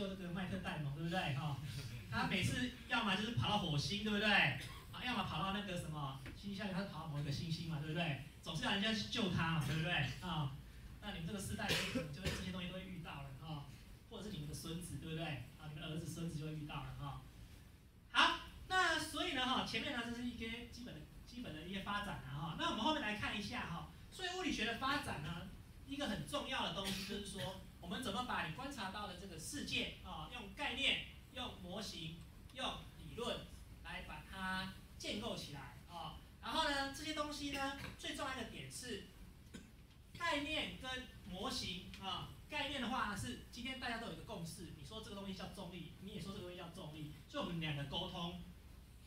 救那个麦克戴蒙，对不对？哈，他每次要么就是跑到火星，对不对？啊，要么跑到那个什么星星下面，他跑到某一个星星嘛，对不对？总是要人家去救他嘛，对不对？啊，那你们这个世代就就会这些东西都会遇到了哈，或者是你们的孙子，对不对？啊，你们儿子孙子就会遇到了哈。好，那所以呢，哈，前面呢这是一些基本的基本的一些发展啊，哈。那我们后面来看一下哈，所以物理学的发展呢，一个很重要的东西就是说，我们怎么把你观察到的这个世界啊，用概念、用模型、用理论来把它建构起来啊。然后呢，这些东西呢，最重要的点是概念跟模型啊。概念的话是今天大家都有一个共识，你说这个东西叫重力，你也说这个东西叫重力，所以我们两个沟通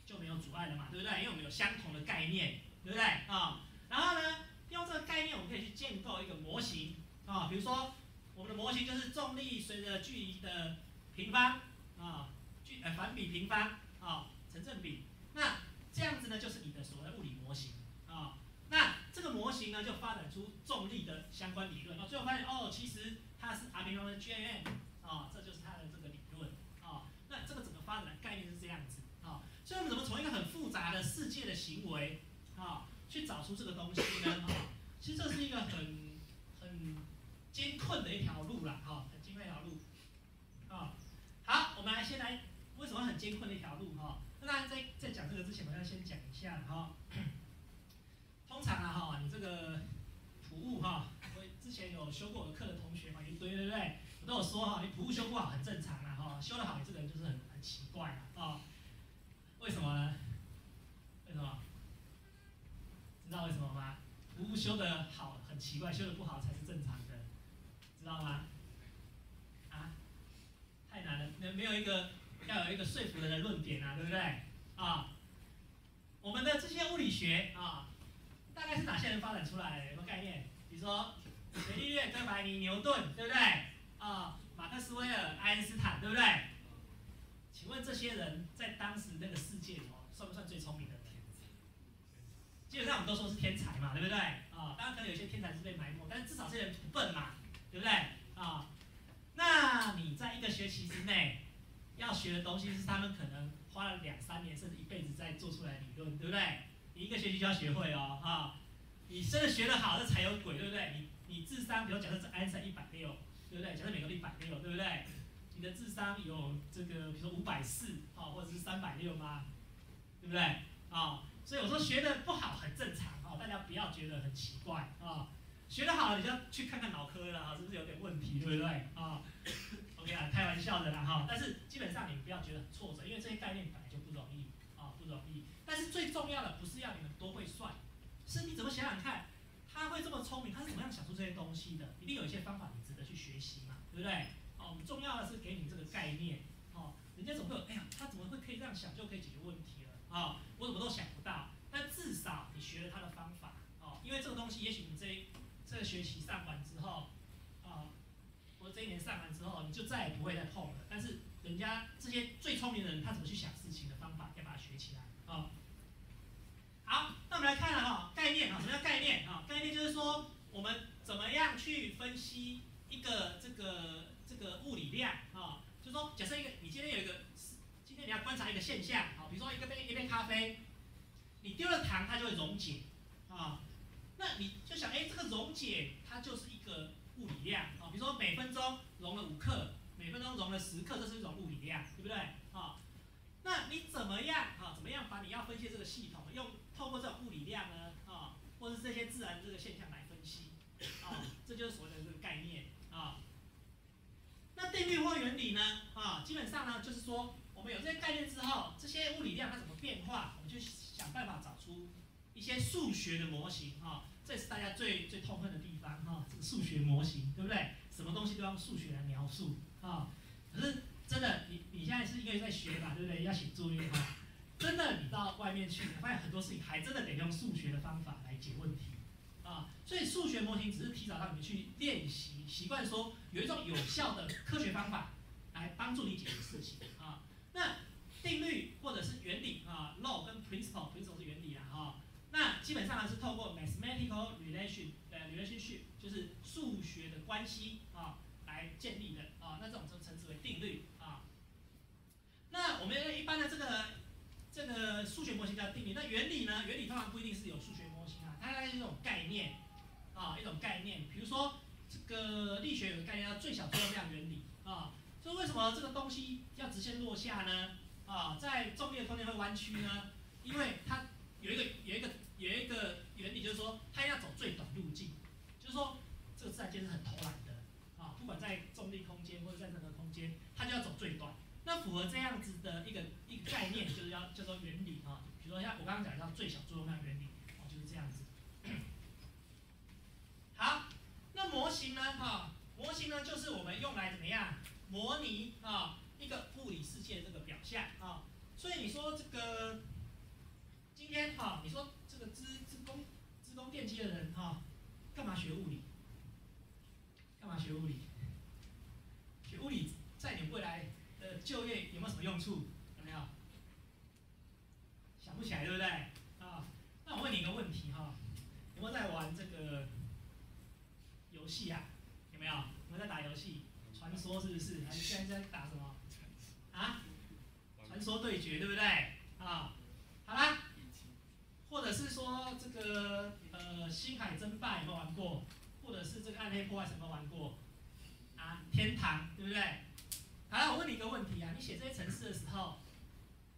就没有阻碍了嘛，对不对？因为我们有相同的概念，对不对啊？然后呢，用这个概念我们可以去建构一个模型啊，比如说我们的模型就是重力随着距离的平方啊，距呃反比平方啊成正比，那这样子呢就是你的所谓物理模型啊。那这个模型呢就发展出重力的相关理论，啊，最后发现哦，其实。它是 R 平方的 G N，啊，这就是它的这个理论，啊，那这个整个发展的概念是这样子，啊，所以我们怎么从一个很复杂的世界的行为，啊，去找出这个东西呢？啊，其实这是一个很很艰困的一条路了，哈，很艰困一条路，啊，好，我们来先来，为什么很艰困的一条路？哈，那当然在在讲这个之前，我要先讲一下，哈，通常啊，哈，你这个普物，哈。之前有修过我的课的同学嘛，一堆对不对？我都有说哈，你普物修不好很正常啦哈，修得好你这个人就是很很奇怪啊啊？为什么呢？为什么？知道为什么吗？服务修得好很奇怪，修得不好才是正常的，知道吗？啊？太难了，没没有一个要有一个说服人的论点啊，对不对？啊？我们的这些物理学啊，大概是哪些人发展出来的？有没有概念？比如说。伽利略、哥白尼、牛顿，对不对？啊，马克思威尔、爱因斯坦，对不对？请问这些人在当时那个世界哦，算不算最聪明的人？基本上我们都说是天才嘛，对不对？啊，当然可能有些天才是被埋没，但是至少这些人不笨嘛，对不对？啊，那你在一个学期之内要学的东西是他们可能花了两三年甚至一辈子在做出来理论，对不对？你一个学期就要学会哦，哈，你真的学得好，这才有鬼，对不对？你。你智商，比如假设是安在一百六，对不对？假设每个一百六，对不对？你的智商有这个，比如说五百四，好，或者是三百六吗？对不对？啊，所以我说学的不好很正常，哦，大家不要觉得很奇怪，啊，学得好你就要去看看脑科了，哈，是不是有点问题，对不对？啊，OK 啊，开玩笑的啦，哈，但是基本上你们不要觉得很挫折，因为这些概念本来就不容易，啊，不容易。但是最重要的不是要你们多会算，是你怎么想想看。他会这么聪明，他是怎么样想出这些东西的？一定有一些方法，你值得去学习嘛，对不对？哦，我们重要的是给你这个概念，哦，人家总会有？哎呀，他怎么会可以这样想就可以解决问题了？啊，我怎么都想不到。但至少你学了他的方法，哦，因为这个东西，也许你这这个学期上完之后，啊，或者这一年上完之后，你就再也不会再碰了。但是人家这些最聪明的人，他怎么去想事情的方法，要把它学起来，啊。好，那我们来看了哈概念啊，什么叫概念啊？概念就是说我们怎么样去分析一个这个这个物理量啊？就说，假设一个你今天有一个，今天你要观察一个现象啊，比如说一个杯一杯咖啡，你丢了糖它就会溶解，你就想哎，这个溶解它就是一个物理量啊，比如说每分钟溶了五克，每分钟溶了十克，这是一种物理量，对不对啊？那你怎么样啊？怎么样把你要分析这个系统用透过这种物理量呢啊，或者是这些自然这个现象来分析啊？这就是所谓的这个概念啊。那定律或原理呢啊？基本上呢就是说，我们有这些概念之后，这些物理量它怎么变化，我们就想办法找出一些数学的模型啊。这是大家最最痛恨的地方哈，这个数学模型对不对？什么东西都用数学来描述啊？可是。真的，你你现在是因为在学嘛，对不对？要写作业哈。真的，你到外面去，你发现很多事情还真的得用数学的方法来解问题啊。所以数学模型只是提早让你们去练习，习惯说有一种有效的科学方法来帮助你解决事情啊。那定律或者是原理啊，law 跟 principle，principle 是原理。那基本上呢是透过 mathematical relation 呃 relationship，就是数学的关系啊来建立的啊。那这种就称之为定律啊。那我们一。般的这个这个数学模型叫定理，那原理呢？原理通常不一定是有数学模型啊，它大概是一种概念啊，一种概念。比如说这个力学有个概念叫最小作用量原理啊，就为什么这个东西要直线落下呢？啊，在重力的空间会弯曲呢？因为它有一个有一个有一个原理，就是说它要走最短路径，就是说这个自然界是很偷懒的啊，不管在重力空间或者在任何空间，它就要走最短。那符合这样子的一个一个概念，就是要叫做原理啊。比如说像我刚刚讲到最小作用量原理，哦，就是这样子。好，那模型呢？哈，模型呢，就是我们用来怎么样模拟啊一个物理世界这个表象啊。所以你说这个今天哈，你说这个资资工资工电机的人哈，干学物理？干嘛学物理？学物理在你未来的。就业有没有什么用处？有没有？想不起来，对不对？啊，那我问你一个问题哈，有没有在玩这个游戏啊？有没有？有没有在打游戏？传说是不是？还是现在在打什么？啊？传说对决，对不对？啊，好啦，或者是说这个呃星海争霸有没有玩过？或者是这个暗黑破坏有没有玩过？啊，天堂，对不对？好，我问你一个问题啊，你写这些程式的时候，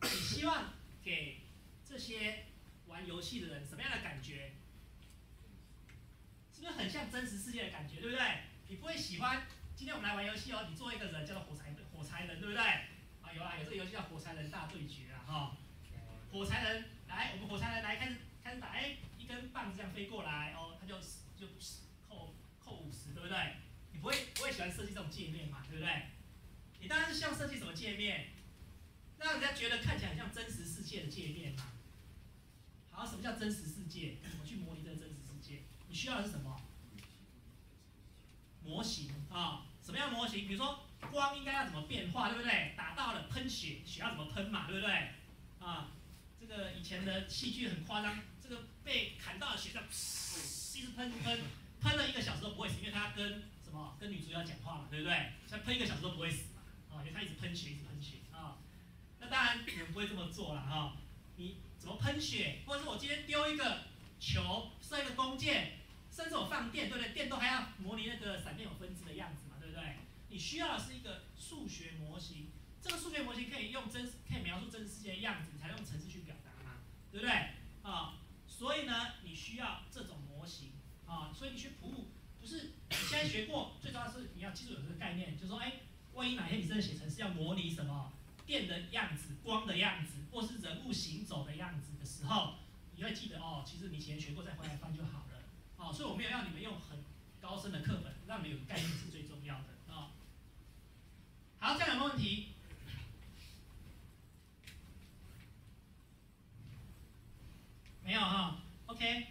你希望给这些玩游戏的人什么样的感觉？是不是很像真实世界的感觉，对不对？你不会喜欢今天我们来玩游戏哦，你做一个人叫做火柴火柴人，对不对？啊，有啊，有这个游戏叫火柴人大对决啊，哈。火柴人来，我们火柴人来开始开始打，哎，一根棒这样飞过来哦，他就就扣扣五十，对不对？你不会不会喜欢设计这种界面嘛，对不对？你当然是希望设计什么界面，让人家觉得看起来很像真实世界的界面嘛。好，什么叫真实世界？怎么去模拟这个真实世界？你需要的是什么？模型啊？什么样模型？比如说光应该要怎么变化，对不对？打到了喷血，血要怎么喷嘛，对不对？啊，这个以前的戏剧很夸张，被砍到的血在噗，一直喷喷，喷了一个小时都不会死，因为他跟什么？跟女主角讲话嘛，对不对？所以喷一个小时都不会死嘛。啊，因为它一直喷血，一直喷血啊。那当然你们不会这么做了哈。你怎么喷血？或者是我今天丢一个球，射一个弓箭，甚至我放电，对不对？电都还要模拟那个闪电有分支的样子嘛，对不对？你需要的是一个数学模型。这个数学模型可以用真，可以描述真实世界的样子，你才用程式去表达嘛，对不对？啊，所以呢，你需要这种模型啊。所以你学普物，不是你现在学过，最重要是你要记住有这个概念，就是说，哎。万一哪天你真的写成是要模拟什么电的样子、光的样子，或是人物行走的样子的时候，你会记得哦，其实你以前学过再回来翻就好了。哦，所以我没有要你们用很高深的课本，让你们有概念是最重要的啊。好，这样有没有问题？没有哈，OK。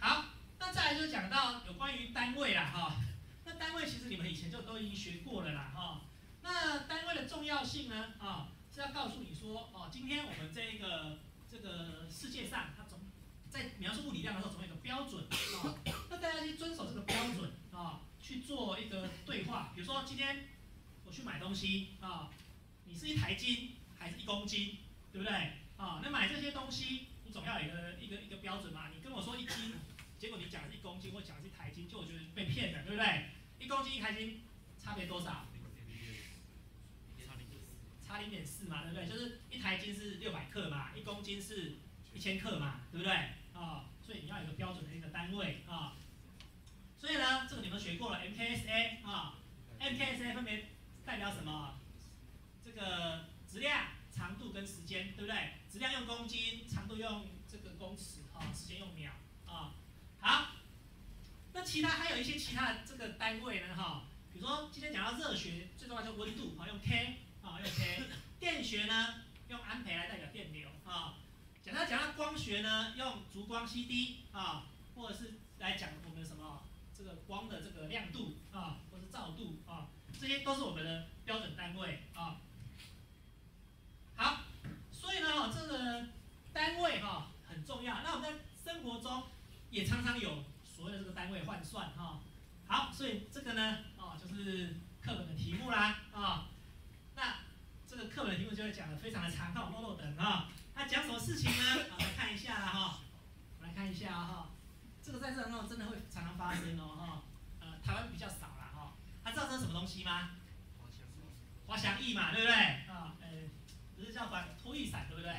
好，那再来就是讲到有关于单位啦哈。那单位其实你们以前就都已经学过了啦哈。那单位的重要性呢？啊，是要告诉你说，哦，今天我们这一个这个世界上，它总在描述物理量的时候，总有一个标准啊。那大家去遵守这个标准啊，去做一个对话。比如说，今天我去买东西啊，你是一台斤还是一公斤，对不对？啊，那买这，有一个一个一个标准嘛。你跟我说一斤，结果你讲的是一公斤，或讲是一台斤，就我觉得被骗了，对不对？一公斤一台斤差别多少？差零点四嘛，对不对？就是一台斤是六百克嘛，一公斤是一千克嘛，对不对？啊，所以你要有个标准的一个单位啊。所以呢，这个你们学过了，MKSA 啊，MKSA 分别代表什么？这个质量、长度跟时间，对不对？质量用公斤，长度用公尺，啊，时间用秒啊。好，那其他还有一些其他的这个单位呢，哈，比如说今天讲到热学，最重要就温度，啊，用 K。啊用 K 电学呢用安培来代表电流啊。讲到讲到光学呢，用烛光 CD 啊，或者是来讲我们什么这个光的这个亮度啊，或是照度啊，这些都是我们的标准单位啊。好，所以呢，这个单位哈很重要。那我们在生活中也常常有所谓的这个单位换算哈。好，所以这个呢，哦，就是课本的题目啦啊。那这个课本的题目就会讲的非常的长，哈，漏漏等啊。他讲什么事情呢？我们看一下啦，哈，我们来看一下哈，这个在这种真的会常常发生哦，哈，呃，台湾比较少啦，哈。他知道这是什么东西吗？滑翔翼嘛，对不对？啊，呃，不是叫滑拖翼伞，对不对？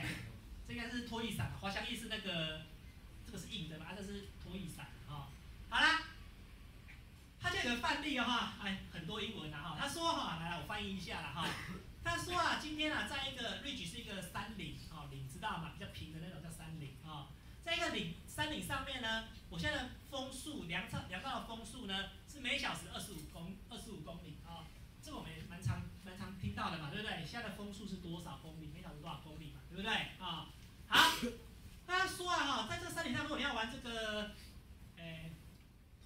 这应该是拖翼伞，滑翔翼是那个，这个是硬的嘛，这是拖衣伞，啊，好啦。他这个范例哈，哎，很多英文的哈。他说哈，来，我翻译一下了哈。他说啊，今天啊，在一个 ridge 是一个山岭，啊，岭知道吗？比较平的那种叫山岭啊。在一个岭山岭上面呢，我现在风速量测量到的风速呢是每小时二十五公二十五公里啊。这个我们也蛮常蛮常听到的嘛，对不对？现在的风速是多少公里？每小时多少公里嘛，对不对？啊，好。他说啊哈，在这山顶上，如果你要玩这个。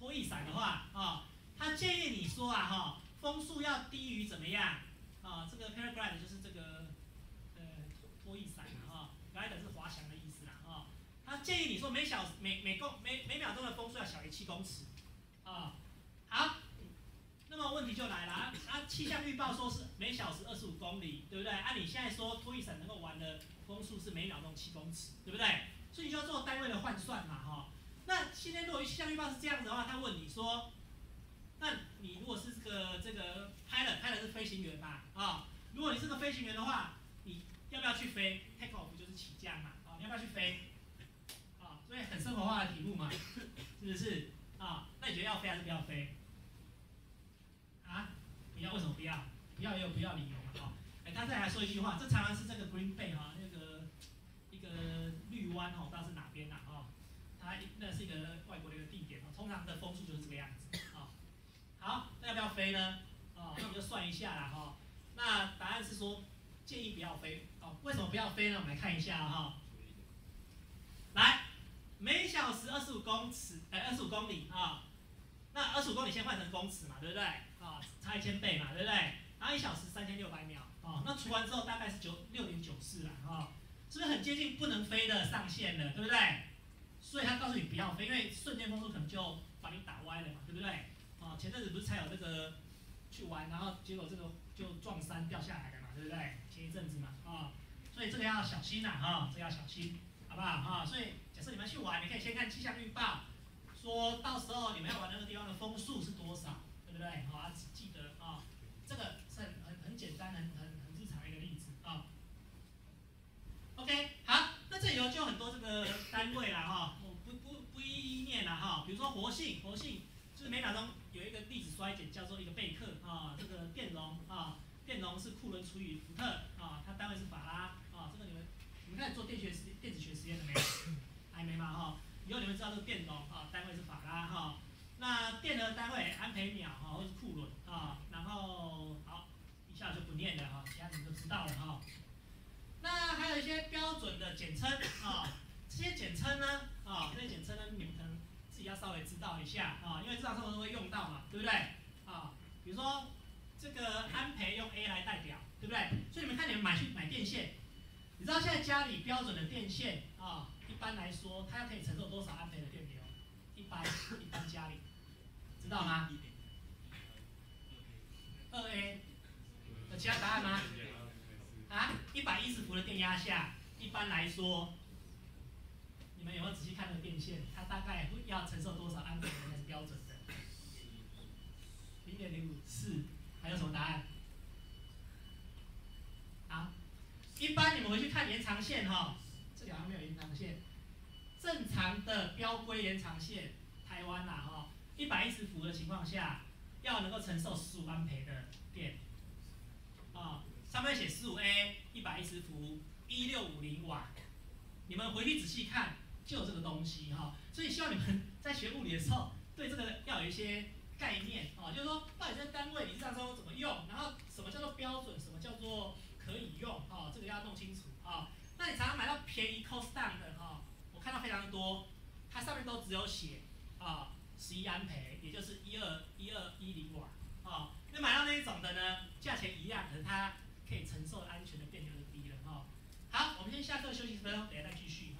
拖翼伞的话，啊，他建议你说啊，哈，风速要低于怎么样？啊，就是这个，呃，拖翼伞啊，glide 是滑翔的意思啦，啊，他建议你说每小每每公每每秒钟的风速要小于七公尺，啊，好，那么问题就来了，啊，气象预报说是每小时二十五公里，对不对？啊，你现在说拖翼伞能够玩的风速是每秒钟七公尺，对不对？所以你就要做单位的换算嘛，哈。那现在如果气象预报是这样子的话，他问你说，那你如果是这个这个拍了拍了是飞行员嘛啊？如果你是个飞行员的话，你要不要去飞？Take off 就是起降嘛啊？你要不要去飞？啊，所以很生活化的题目嘛，是不是啊？那你觉得要飞还是不要飞？啊？不要为什么不要？不要也有不要理由嘛啊？哎，他这还说一句话，这常常是这个 Green Bay 哈，那个一个绿湾哦，不知道是哪边呐啊？它那是一个外国的一个地点啊，通常的风速就是这个样子啊。好，那要不要飞呢？哦，那我们就算一下啦哈。那答案是说建议不要飞哦。为什么不要飞呢？我们来看一下哈。来，每小时二十五公尺，哎，二十五公里啊。那二十五公里先换成公尺嘛，对不对？啊，差一千倍嘛，对不对？然后一小时三千六百秒啊。那除完之后大概是九六点九四了啊，是不是很接近不能飞的上限了，对不对？所以他告诉你不要飞，因为瞬间风速可能就把你打歪了嘛，对不对？啊，前阵子不是才有这个去玩，然后结果这个就撞山掉下来的嘛，对不对？前一阵子嘛，啊，所以这个要小心呐，哈，这个要小心，好不好？啊，所以假设你们去玩，你可以先看气象预报，说到时候你们要玩那个地方的风速是多少，对不对？好，只记得啊，这个是很很很简单、很很很日常的一个例子啊。OK，好，那这里头就很多这个单位了哈。我不不不一一念了哈，比如说活性，活性就是每秒钟有一个粒子衰减，叫做一个贝克啊。这个电容，电容是库仑除以伏特啊，它单位是法拉啊。这个你们你们开始做电学实电子学实验了没有？还没嘛哈。以后你们知道这个电容啊，单位是法拉哈。那电的单位安培秒哈，或是库仑啊。然后好，一下就不念了哈，其他你们都知道了哈。那还有一些标准的简称啊，这些简称呢啊，这些简称呢，你们可能自己。要稍微知道一下啊，因为日常生活中会用到嘛，对不对？啊，比如说这个安培用 A 来代表，对不对？所以你们看你们买去买电线，你知道现在家里标准的电线啊，一般来说它要可以承受多少安培的电流？一般一般家里知道吗？二 A 有其他答案吗？啊，一百一十伏的电压下，一般来说。你们有没有仔细看那个电线？它大概要承受多少安培的那是标准的？零点零五四，还有什么答案？好，一般你们回去看延线哈，这里好像没有延长线。正常的标规延长线，台湾呐哈，一百一十伏的情况下，要能够承受十五安培的电。啊，上面写十五 A，一百一十伏，一六五零瓦。你们回去仔细看。就有这个东西哈，所以希望你们在学物理的时候，对这个要有一些概念啊，就是说到底这个单位你日常中怎么用，然后什么叫做标准，什么叫做可以用啊，这个要弄清楚啊。那你常常买到便宜 cost down 的哈，我看到非常的多，它上面都只有写啊十一安培，也就是一二一二一零瓦啊。那买到那一种的呢，价钱一样，可是它可以承受安全的电流就低了哈。好，我们先下课休息十分钟，等下再继续。